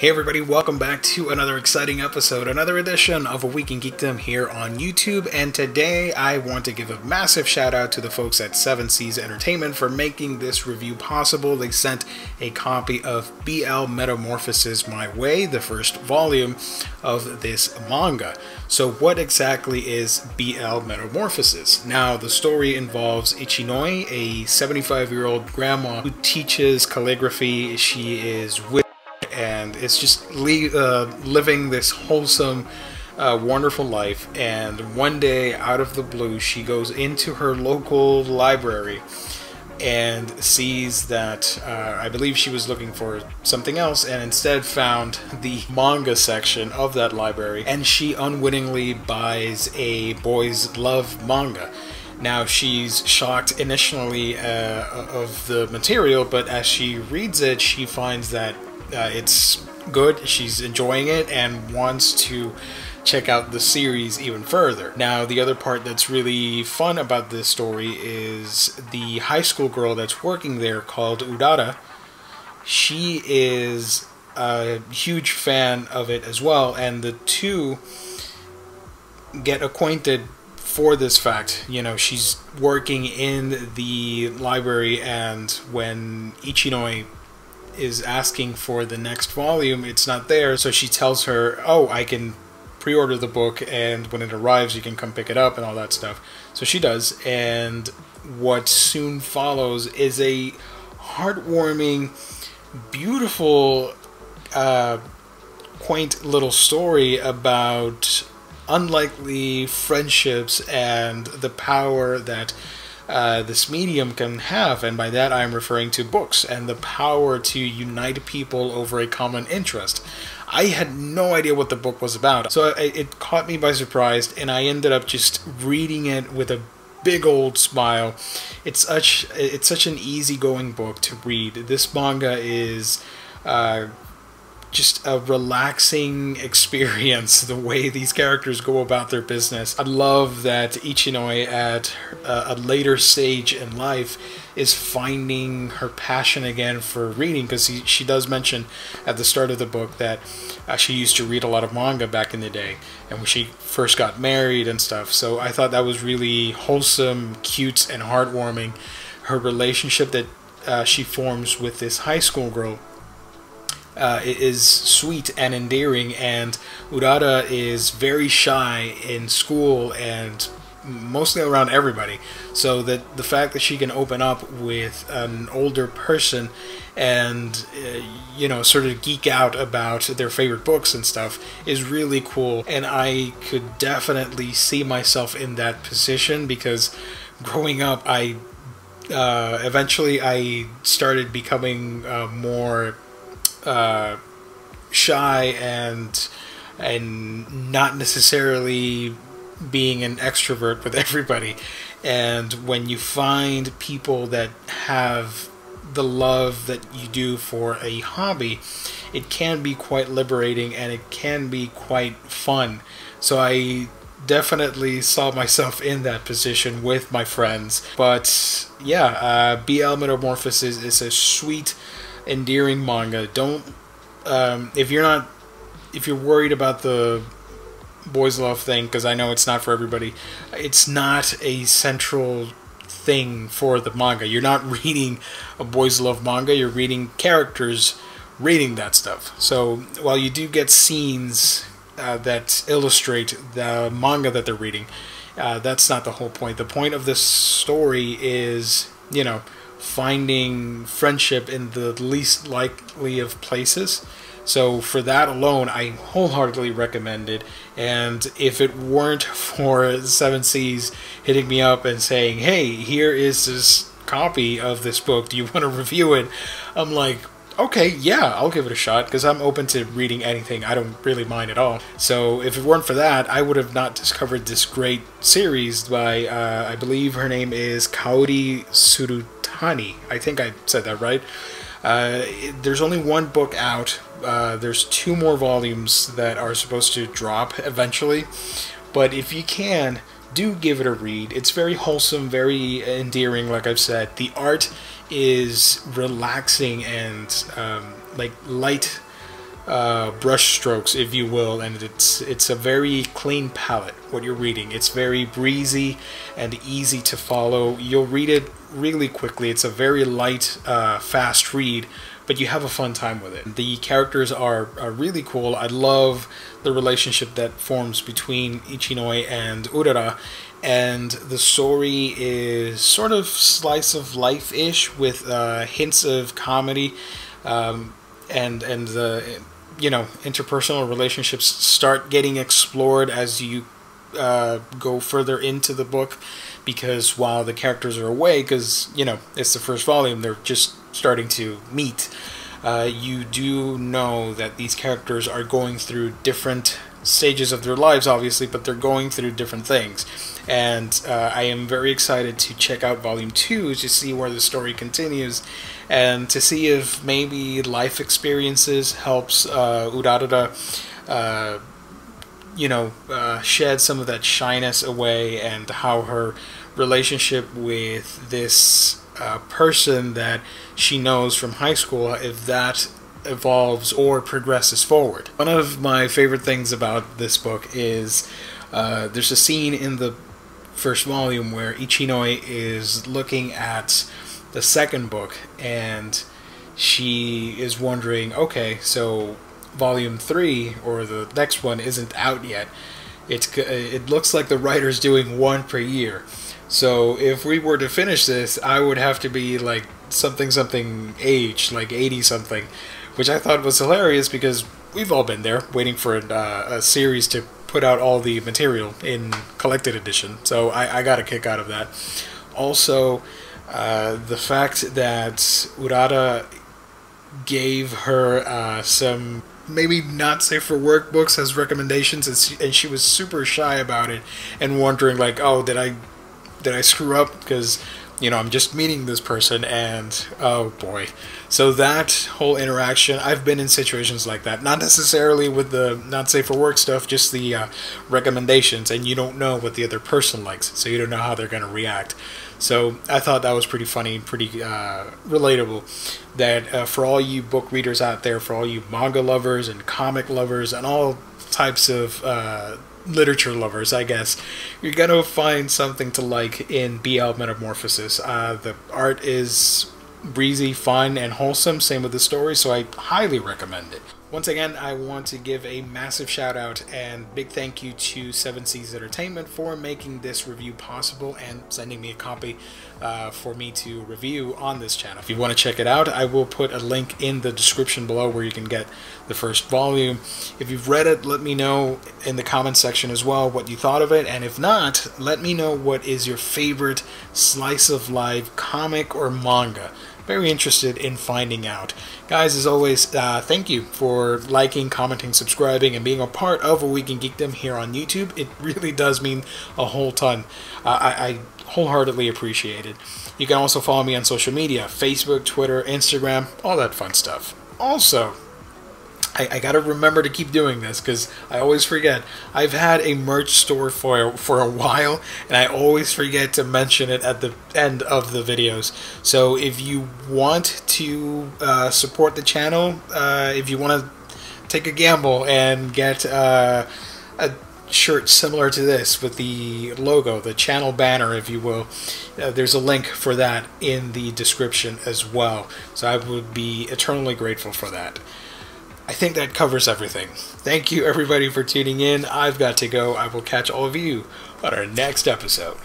Hey everybody, welcome back to another exciting episode, another edition of A Week in Geekdom here on YouTube. And today I want to give a massive shout out to the folks at Seven Seas Entertainment for making this review possible. They sent a copy of BL Metamorphosis my way, the first volume of this manga. So, what exactly is BL Metamorphosis? Now, the story involves Ichinoi, a 75 year old grandma who teaches calligraphy. She is with and it's just le- uh, living this wholesome, uh, wonderful life. And one day, out of the blue, she goes into her local library and sees that uh, I believe she was looking for something else and instead found the manga section of that library and she unwittingly buys a boys love manga. Now she's shocked initially uh, of the material, but as she reads it, she finds that uh, it's good. She's enjoying it and wants to check out the series even further. Now, the other part that's really fun about this story is the high school girl that's working there called Urara. She is a huge fan of it as well, and the two get acquainted for this fact. You know, she's working in the library, and when Ichinoi is asking for the next volume, it's not there. So she tells her, "Oh, I can pre-order the book, and when it arrives, you can come pick it up and all that stuff." So she does, and what soon follows is a heartwarming, beautiful, uh, quaint little story about unlikely friendships and the power that uh, this medium can have, and by that I'm referring to books and the power to unite people over a common interest. I had no idea what the book was about, so it, it caught me by surprise, and I ended up just reading it with a big old smile. It's such it's such an easygoing book to read. This manga is uh, just a relaxing experience the way these characters go about their business. I love that Ichinoi at a later stage in life is finding her passion again for reading because she does mention at the start of the book that uh, she used to read a lot of manga back in the day and when she first got married and stuff. So I thought that was really wholesome, cute, and heartwarming. Her relationship that uh, she forms with this high school girl uh, is sweet and endearing, and Urara is very shy in school and mostly around everybody. So that the fact that she can open up with an older person and uh, you know sort of geek out about their favorite books and stuff is really cool. And I could definitely see myself in that position because growing up, I uh, eventually I started becoming uh, more uh, shy and and not necessarily being an extrovert with everybody. And when you find people that have the love that you do for a hobby, it can be quite liberating and it can be quite fun. So I definitely saw myself in that position with my friends. But yeah, uh, BL Metamorphosis is a sweet endearing manga. Don't um, if you're not if you're worried about the boys love thing because I know it's not for everybody. It's not a central thing for the manga. You're not reading a boys love manga. You're reading characters reading that stuff. So while you do get scenes uh, that illustrate the manga that they're reading, uh, that's not the whole point. The point of this story is, you know, finding friendship in the least likely of places. So for that alone, I wholeheartedly recommend it. And if it weren't for Seven Seas hitting me up and saying, "Hey, here is this copy of this book. Do you want to review it?" I'm like, okay, yeah, I'll give it a shot because I'm open to reading anything. I don't really mind at all. So if it weren't for that, I would have not discovered this great series by, uh, I believe her name is Kaori Tsurutani. I think I said that right. Uh, there's only one book out. Uh, there's two more volumes that are supposed to drop eventually. But if you can, do give it a read. It's very wholesome, very endearing, like I've said. The art is relaxing and um, like light uh, brush strokes, if you will, and it's it's a very clean palette. What you're reading, it's very breezy and easy to follow. You'll read it really quickly. It's a very light, uh, fast read, but you have a fun time with it. The characters are, are really cool. I love the relationship that forms between Ichinoi and Urara, and the story is sort of slice of life ish with uh, hints of comedy. Um, and and the you know interpersonal relationships start getting explored as you uh, go further into the book because while the characters are away because you know it's the first volume they're just starting to meet uh, you do know that these characters are going through different stages of their lives obviously but they're going through different things. And uh, i am very excited to check out volume 2 to see where the story continues and to see if maybe life experiences helps uh, Urara, uh, you know, uh, shed some of that shyness away, and how her relationship with this uh, person that she knows from high school, if that evolves or progresses forward. One of my favorite things about this book is uh, there's a scene in the first volume where Ichinoi is looking at the second book, and she is wondering, okay, so volume three or the next one isn't out yet. It's it looks like the writer's doing one per year. So if we were to finish this, I would have to be like something something age, like eighty something, which I thought was hilarious because we've all been there waiting for a, uh, a series to put out all the material in collected edition. So I, I got a kick out of that. Also, uh, the fact that Urara gave her uh, some maybe not safe for work books as recommendations and she, and she was super shy about it and wondering like oh did i did i screw up? Because you know i'm just meeting this person and oh boy so that whole interaction i've been in situations like that not necessarily with the not safe for work stuff just the uh, recommendations and you don't know what the other person likes so you don't know how they're going to react so I thought that was pretty funny, pretty uh, relatable. That uh, for all you book readers out there, for all you manga lovers and comic lovers and all types of uh, literature lovers, I guess, you're gonna find something to like in BL Metamorphosis. Uh, the art is breezy, fun, and wholesome. Same with the story, so I highly recommend it. Once again, I want to give a massive shout out and big thank you to Seven Seas Entertainment for making this review possible and sending me a copy uh, for me to review on this channel. If you want to check it out, I will put a link in the description below where you can get the first volume. If you've read it, let me know in the comment section as well what you thought of it, and if not, let me know what is your favorite slice of life comic or manga very interested in finding out. Guys, as always, uh, thank you for liking, commenting, subscribing, and being a part of A Week in Geekdom here on YouTube. It really does mean a whole ton. Uh, I, I wholeheartedly appreciate it. You can also follow me on social media Facebook, Twitter, Instagram, all that fun stuff. Also, I, I got to remember to keep doing this because I always forget. I've had a merch store for for a while, and I always forget to mention it at the end of the videos. So if you want to uh, support the channel, uh, if you want to take a gamble and get uh, a shirt similar to this with the logo, the channel banner, if you will, uh, there's a link for that in the description as well. So I would be eternally grateful for that. I think that covers everything. Thank you everybody for tuning in. I've got to go. I will catch all of you on our next episode.